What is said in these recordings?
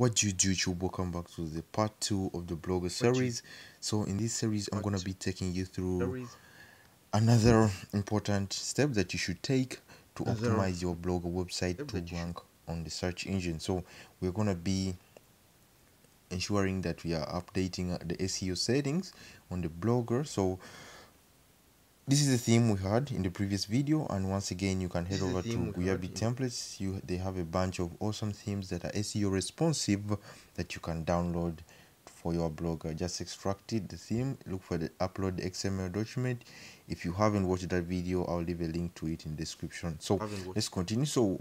what do you do YouTube welcome back to the part two of the blogger series? So in this series i'm going to be taking you through another important step that you should take to optimize your blogger website to rank on the search engine. So we're going to be ensuring that we are updating the seo settings on the blogger. So this is the theme we had in the previous video and once again you can head over to Gooyaabi templates. You they have a bunch of awesome themes that are SEO responsive that you can download for your blogger just extract it the theme. Look for the upload the XML document. If you haven't watched that video I'll leave a link to it in the description. So let's continue. So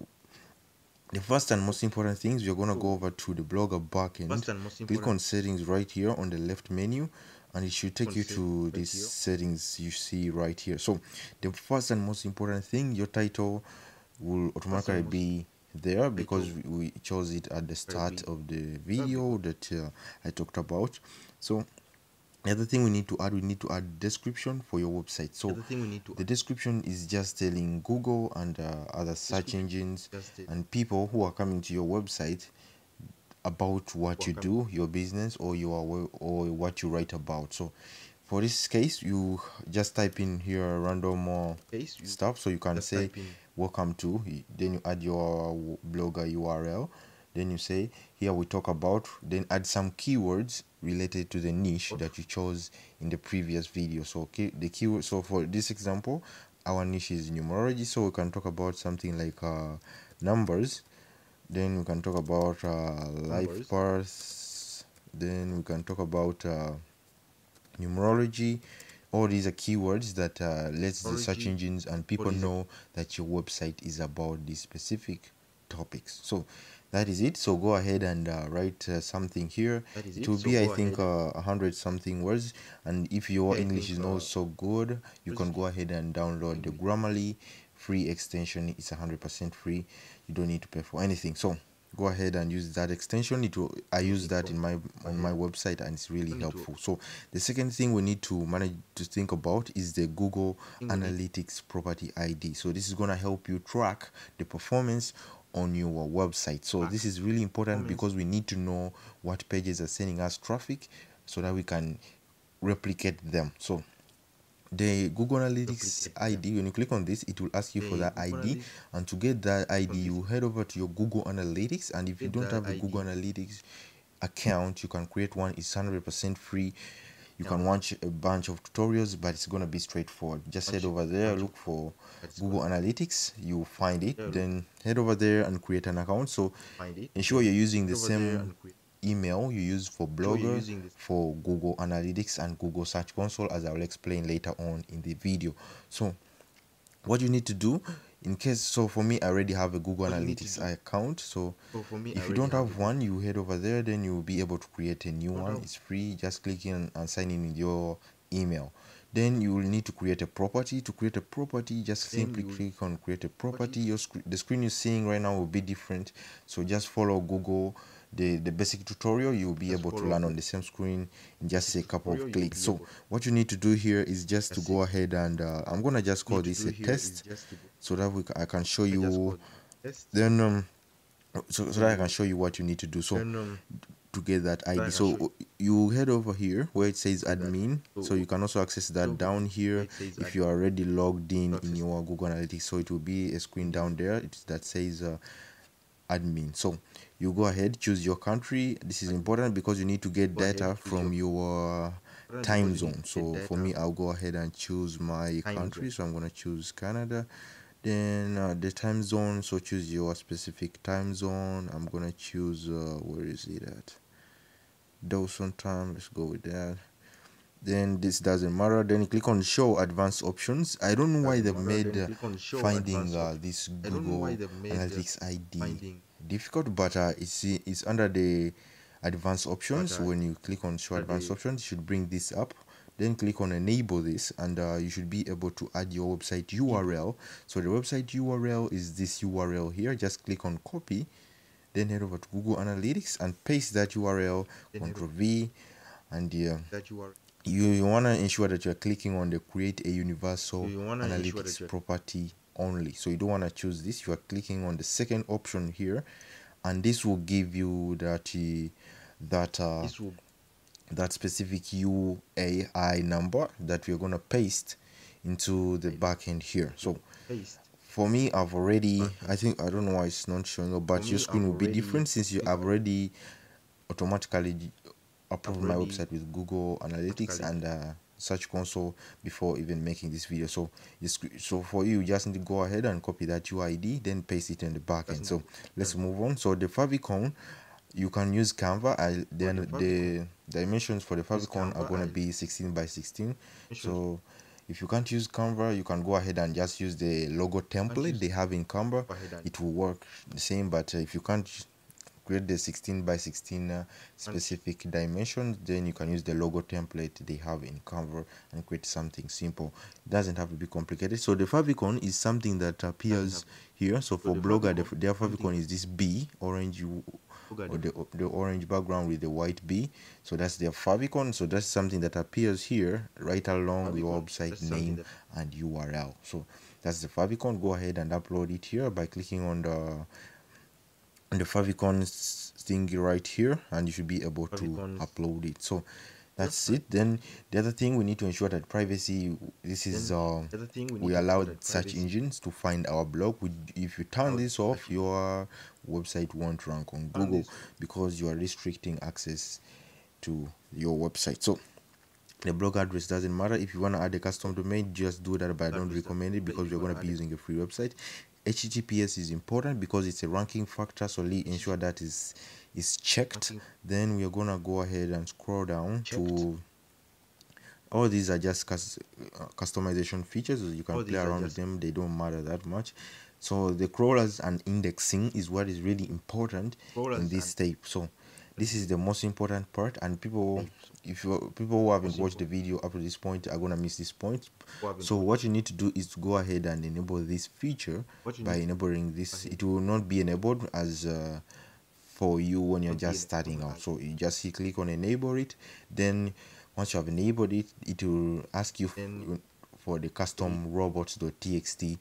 the first and most important things we're going to go over to the blogger backend click on settings right here on the left menu and it should take you to these settings you see right here. So the first and most important thing your title will automatically be there because we chose it at the start of the video that uh, I talked about. So the other thing we need to add we need to add description for your website. So the description is just telling google and uh, other search engines and people who are coming to your website about what you do your business or your or what you write about. So for this case you just type in here random uh, stuff. So you can say welcome to then you add your blogger url then you say here we talk about then add some keywords related to the niche that you chose in the previous video. So okay the keyword so for this example our niche is numerology. So we can talk about something like uh, numbers then we can talk about uh, life paths. Then we can talk about uh, numerology. All these are keywords that uh, lets the search engines and people know that your website is about these specific topics. So that is it. So go ahead and uh, write uh, something here it. Will so be i think uh, a hundred something words. And if your english is not uh, so good you can go ahead and download the grammarly. Free extension it's 100% free you don't need to pay for anything. So go ahead and use that extension. It will i use that in my on my website and it's really helpful. So the second thing we need to manage to think about is the google analytics property id so this is going to help you track the performance on your website. So this is really important because we need to know what pages are sending us traffic so that we can replicate them. So the google analytics id when you click on this it will ask you for that id and to get that id you head over to your google analytics. And if you don't have a google analytics account you can create one. It's 100 percent free. You can watch a bunch of tutorials but it's going to be straightforward. Just head over there look for google analytics. You'll find it. Then head over there and create an account. So ensure you're using the same email you use for blogger for google analytics and google search console as i'll explain later on in the video. So what you need to do in case so for me i already have a google analytics account so, so me, if you don't have, have one you head over there then you'll be able to create a new one. it's free. Just click in and sign in with your email. Then you will need to create a property. To create a property just then simply click on create a property. Your sc the screen you're seeing right now will be different. So just follow google the the basic tutorial you'll be able to learn on the same screen in just a couple of clicks. So what you need to do here is just to go ahead and uh, i'm gonna just call this a test so that we i can show you then um so, so that i can show you what you need to do. So um, to get that id so you. head over here where it says admin. so you can also access that down here if you are already logged in in your google analytics. So it will be a screen down there. It's that says uh, admin. So you go ahead choose your country. This is important because you need to get data from your time zone. so for me i'll go ahead and choose my country. So i'm going to choose canada. Then uh, the time zone. So choose your specific time zone. I'm gonna choose uh, where is it at? Dawson time let's go with that. Then this doesn't matter. Then click on show advanced options. I don't know why they made uh, finding uh, this google analytics id difficult but uh, it's it's under the advanced options. Uh, when you click on show advanced options it should bring this up then click on enable this and uh, you should be able to add your website url so the website url is this url here. Just click on copy then head over to google analytics and paste that url control v and uh, you, you want to ensure that you're clicking on the create a universal analytics property only. So you don't want to choose this. You are clicking on the second option here and this will give you that uh, that uh, that specific UAI number that we're gonna paste into the backend here. So for me, I've already I think I don't know why it's not showing up, but your screen will be different since you have already automatically approved my website with Google Analytics and uh, Search Console before even making this video. So so for you, you just need to go ahead and copy that UID, then paste it in the backend. So let's move on. So the favicon you can use canva I, then the dimensions for the favicon are going to be 16 by 16 so if you can't use canva you can go ahead and just use the logo template they have in canva it will work the same but if you can't create the 16 by 16 uh, specific dimensions then you can use the logo template they have in canva and create something simple it doesn't have to be complicated so the favicon is something that appears here so for blogger the, their favicon is this b orange or the, the orange background with the white B. So that's their favicon. So that's something that appears here right along the website name and URL. So that's the favicon. Go ahead and upload it here by clicking on the the favicon thing right here, and you should be able to upload it. So that's it. Then the other thing we need to ensure that privacy this is uh, we, we allow search engines to find our blog. We, if you turn this off your website won't rank on google because you are restricting access to your website. So the blog address doesn't matter. If you want to add a custom domain just do that but i don't recommend it because you're going to be using a free website https is important because it's a ranking factor so ensure that is is checked. Then we are gonna go ahead and scroll down checked. to all these are just uh, customization features you can all play around with them. They don't matter that much. So the crawlers and indexing is what is really important in this step so this is the most important part and people if you people who haven't watched the video up to this point are gonna miss this point. So what you need to do is to go ahead and enable this feature by enabling this. It will not be enabled as uh, for you when you're just starting out. so you just click on enable it. Then once you have enabled it it will ask you for the custom robots.txt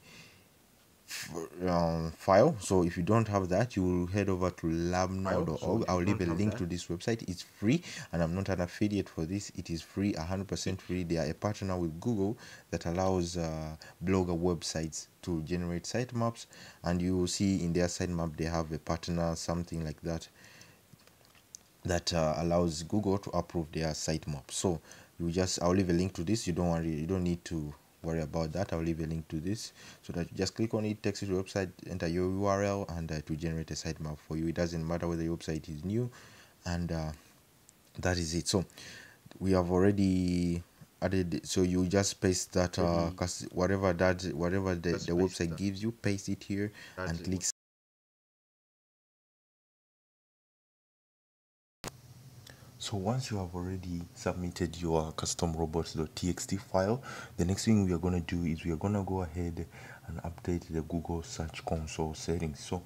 um, file. So if you don't have that you will head over to labnol.org i'll leave a link to this website. It's free and i'm not an affiliate for this. It is free 100% free. They are a partner with google that allows uh, blogger websites to generate sitemaps and you will see in their sitemap they have a partner something like that that uh, allows google to approve their sitemap. So you just i'll leave a link to this. You don't worry. You don't need to worry about that. I'll leave a link to this so that you just click on it takes you to the website enter your url and uh, to generate a sitemap for you. It doesn't matter whether your website is new and uh, that is it. So we have already added so you just paste that uh whatever that whatever the, the website gives you paste it here and click so once you have already submitted your custom robots.txt file the next thing we are going to do is we are going to go ahead and update the google search console settings. So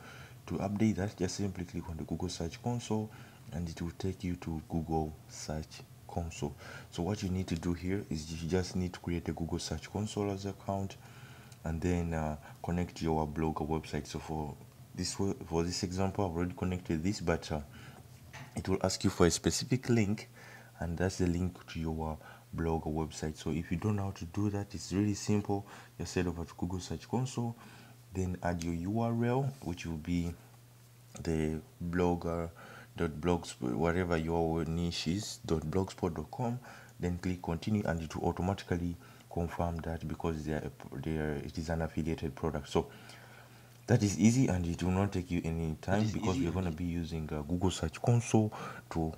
to update that just simply click on the google search console and it will take you to google search console. So what you need to do here is you just need to create a google search console as account and then uh, connect your blog or website. So for this for this example i've already connected this but uh, it will ask you for a specific link and that's the link to your blog or website. So if you don't know how to do that it's really simple. Just head over to google search console then add your url which will be the blogger dot blogspot whatever your niche is dot blogspot.com then click continue and it will automatically confirm that because they are, they are, it is an affiliated product. So that is easy and it will not take you any time because we're going to be using uh, google search console to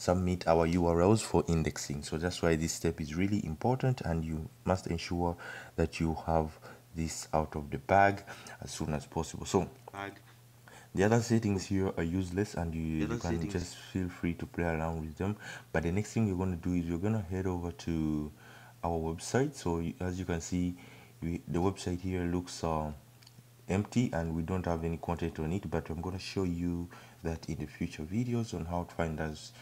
submit our urls for indexing. So that's why this step is really important and you must ensure that you have this out of the bag as soon as possible. So the other settings here are useless and you, you can settings. just feel free to play around with them. But the next thing you're going to do is you're going to head over to our website. So as you can see we, the website here looks uh, empty and we don't have any content on it but i'm going to show you that in the future videos on how to find us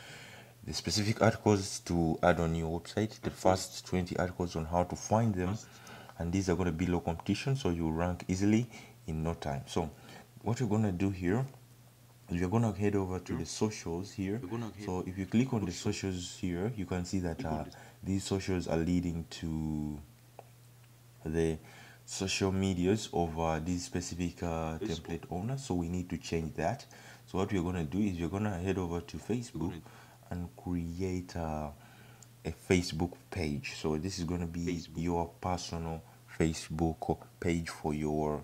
the specific articles to add on your website the first 20 articles on how to find them. And these are going to be low competition so you rank easily in no time. So what you're going to do here you're gonna head over to the socials here. So if you click on the socials. here you can see that uh, these socials are leading to the social medias of uh, this specific uh, template owner so we need to change that. So what we're going to do is we're going to head over to facebook and create uh, a facebook page. So this is going to be your personal facebook page for your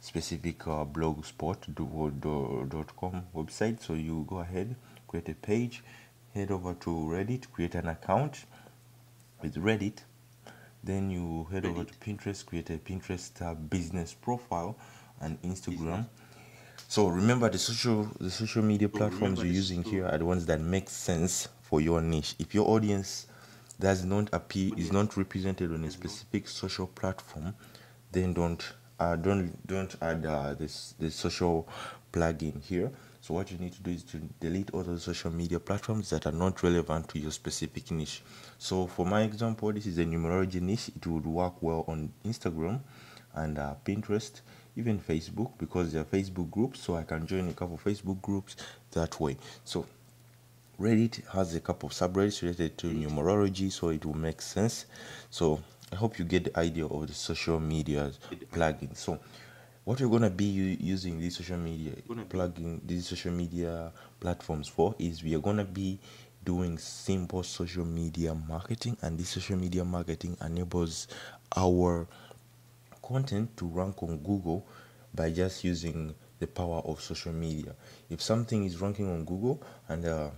specific uh, blogspot.com website. So you go ahead create a page head over to reddit create an account. With reddit then you head over to pinterest create a pinterest uh, business profile and instagram. So remember the social the social media platforms you're using here are the ones that make sense for your niche. If your audience does not appear is not represented on a specific social platform then don't uh, don't don't add uh, this this social plugin here so what you need to do is to delete all the social media platforms that are not relevant to your specific niche. So for my example this is a numerology niche. It would work well on instagram and uh, pinterest even facebook because they are facebook groups so i can join a couple facebook groups that way. So reddit has a couple of subreddits related to numerology so it will make sense. So I hope you get the idea of the social media plugin. So, what we're gonna be using these social media plugin, these social media platforms for is we are gonna be doing simple social media marketing, and this social media marketing enables our content to rank on Google by just using the power of social media. If something is ranking on Google and uh,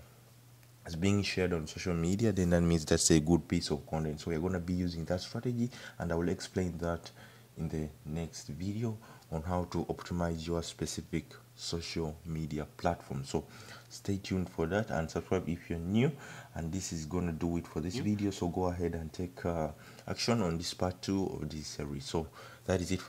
is being shared on social media then that means that's a good piece of content so we're going to be using that strategy and i will explain that in the next video on how to optimize your specific social media platform. So stay tuned for that and subscribe if you're new. And this is to do it for this video. So go ahead and take uh, action on this part two of this series. So that is it